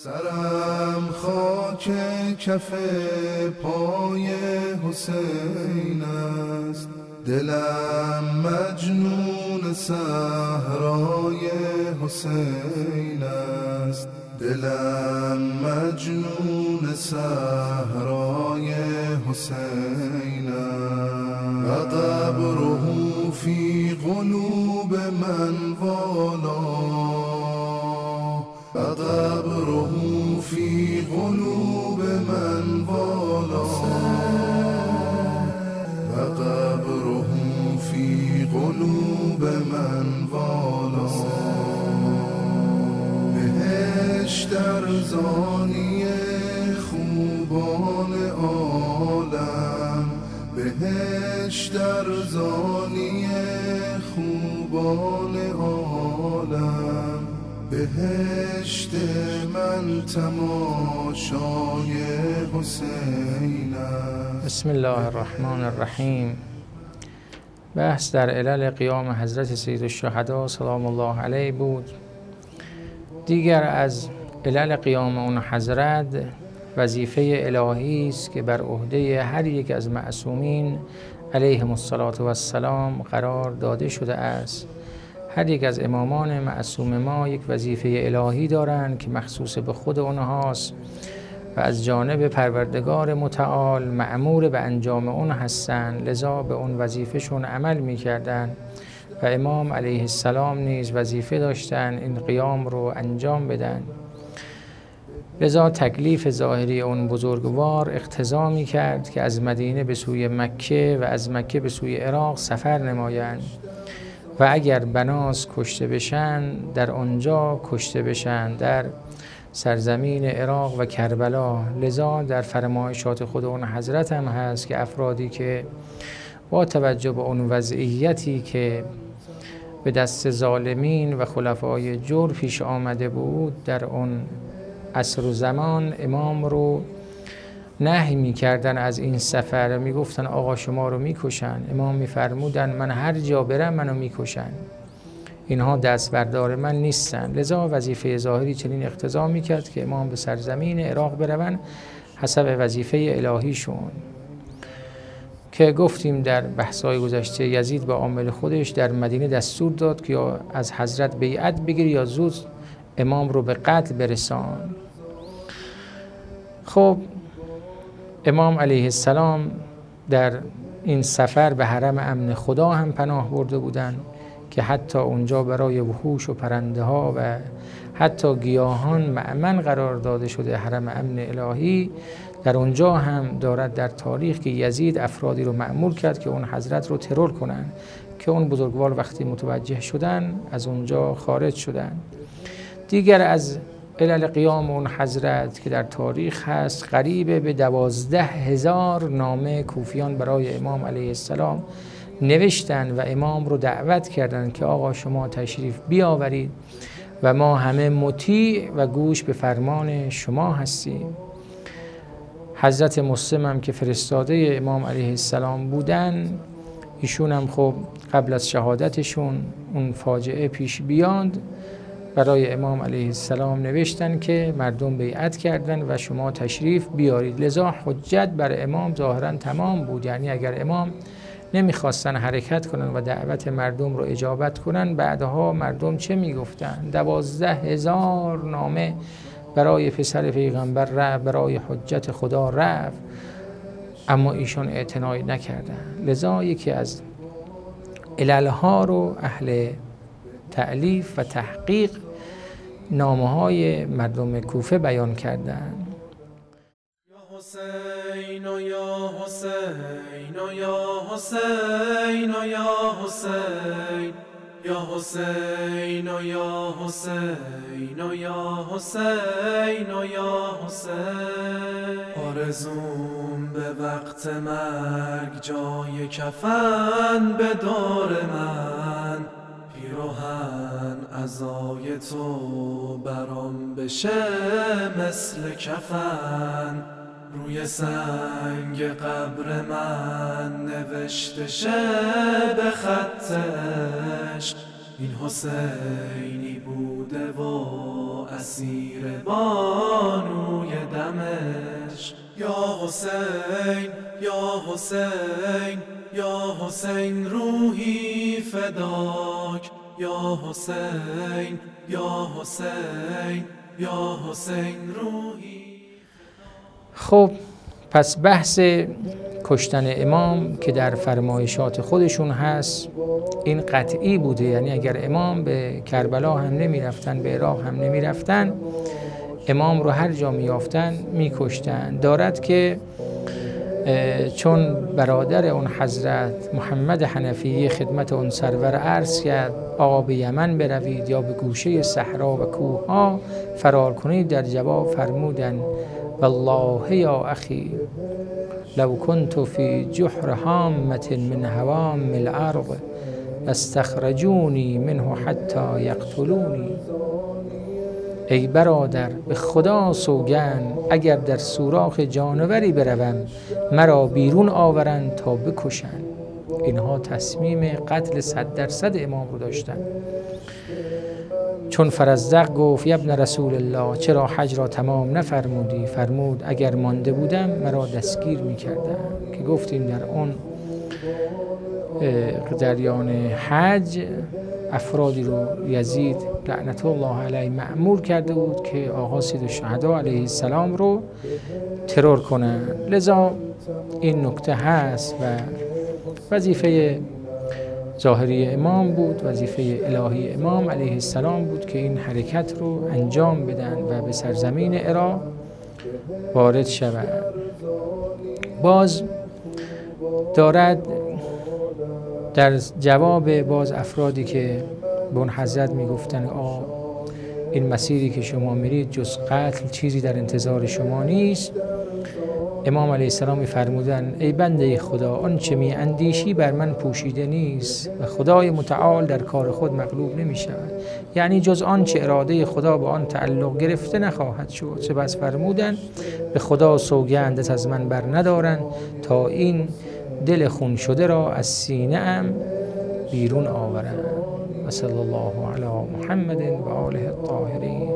سرم خاک کف پای حسین است. دلم مجنون صحرای حسین است. دلم مجنون صحرای حسین و قبره فی قلوب من قلوب من والا. و قبره فی قلوب من والا. بهش در زانی خوبان عالم. بهش در زانی خوبان عالم. بهشت من تماشای حسین بسم الله الرحمن الرحیم. بحث در علل قیام حضرت سید الشهدا سلام الله علیه بود. دیگر از علل قیام اون حضرت وظیفه الهی است که بر عهده هر یک از معصومین علیهم السلام قرار داده شده است. هر یک از امامان معصوم ما یک وظیفه الهی دارند که مخصوص به خود اونهاست و از جانب پروردگار متعال معمور به انجام اون هستند. لذا به اون وظیفهشون عمل می‌کردن و امام علیه السلام نیز وظیفه داشتن این قیام رو انجام بدن. لذا تکلیف ظاهری اون بزرگوار اقتضا می کرد که از مدینه به سوی مکه و از مکه به سوی عراق سفر نمایند. و اگر بناس کشته بشن در آنجا کشته بشن در سرزمین عراق و کربلا. لذا در فرمایشات خود اون حضرت هم هست که افرادی که با توجه به اون وضعیتی که به دست ظالمین و خلفای جور پیش آمده بود در اون عصر و زمان امام رو نهی می‌کردن از این سفر. می‌گفتن آقا شما رو می‌کشن. امام میفرمودن من هر جا برم منو می‌کشن. اینها دست بردار من نیستن. لذا وظیفه ظاهری چنین اقتضا می‌کرد که امام به سرزمین عراق برون حسب وظیفه الهیشون. که گفتیم در بحثای گذشته یزید با عامل خودش در مدینه دستور داد که یا از حضرت بیعت بگیر یا زود امام رو به قتل برسان. خب امام علیه السلام در این سفر به حرم امن خدا هم پناه برده بودند که حتی اونجا برای وحوش و پرنده ها و حتی گیاهان معمن قرار داده شده حرم امن الهی. در اونجا هم دارد در تاریخ که یزید افرادی رو معمول کرد که اون حضرت رو ترور کنند که اون بزرگوار وقتی متوجه شدن از اونجا خارج شدن دیگر از علل قیام اون حضرت که در تاریخ هست قریب به دوازده هزار نامه کوفیان برای امام علیه السلام نوشتن و امام رو دعوت کردند که آقا شما تشریف بیاورید و ما همه مطیع و گوش به فرمان شما هستیم. حضرت مسلم هم که فرستاده امام علیه السلام بودن ایشون هم خب قبل از شهادتشون اون فاجعه پیش بیاند. برای امام علیه السلام نوشتن که مردم بیعت کردن و شما تشریف بیارید. لذا حجت بر امام ظاهرا تمام بود. یعنی اگر امام نمی‌خواستن حرکت کنن و دعوت مردم رو اجابت کنن بعدها مردم چه می‌گفتن؟ دوازده هزار نامه برای پسر پیغمبر رفت برای حجت خدا رفت. اما ایشون اعتنایی نکردن. لذا یکی از عللها رو اهل تعلیف و تحقیق نامه های مردم کوفه بیان کردن یا حسین و یا حسین و یا حسین و یا حسین یا حسین و یا حسین و یا حسین و یا حسین. آرزوم به وقت مرگ جای کفن به دور تو برام بشه مثل کفن. روی سنگ قبر من نوشته شه به خطش این حسینی بوده و اسیر بانوی دمش یا حسین یا حسین یا حسین روحی فداک. یا حسین یا حسین یا حسین روحی. خب پس بحث کشتن امام که در فرمایشات خودشون هست این قطعی بوده. یعنی اگر امام به کربلا هم نمی رفتن به عراق هم نمی رفتن امام رو هر جا می یافتن می کشتن دارد که چون برادر اون حضرت محمد حنفی خدمت اون سرور عرض کرد آقا به یمن بروید یا به گوشه صحرا و کوه ها فرار کنید. در جواب فرمودن والله یا اخی لو كنت في جحر هامة من هوام الارض استخرجوني منه حتی یقتلونی. ای برادر به خدا سوگن اگر در سوراخ جانوری بروم مرا بیرون آورند تا بکشند. اینها تصمیم قتل صد درصد امام رو داشتن چون فرزدق گفت یبن رسول الله چرا حج را تمام نفرمودی؟ فرمود اگر مانده بودم مرا دستگیر می‌کردم که گفتیم در اون جریان حج افرادی رو یزید لعنت الله علیه معمور کرده بود که آقا سید الشهدا علیه السلام رو ترور کنن. لذا این نکته هست و وظیفه ظاهری امام بود وظیفه الهی امام علیه السلام بود که این حرکت رو انجام بدن و به سرزمین عراق وارد شوند باز دارد در جواب باز افرادی که به اون حضرت می‌گفتن آ این مسیری که شما میرید جز قتل چیزی در انتظار شما نیست. امام علیه السلام فرمودن ای بنده خدا آنچه می اندیشی بر من پوشیده نیست و خدای متعال در کار خود مغلوب نمی شود. یعنی جز آنچه اراده خدا به آن تعلق گرفته نخواهد شد. سپس فرمودن به خدا سوگندت از من بر ندارن تا این دل خون شده را از سینه ام بیرون آورند. وصلى الله على محمد وآله الطاهرين.